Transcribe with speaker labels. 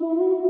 Speaker 1: Boom.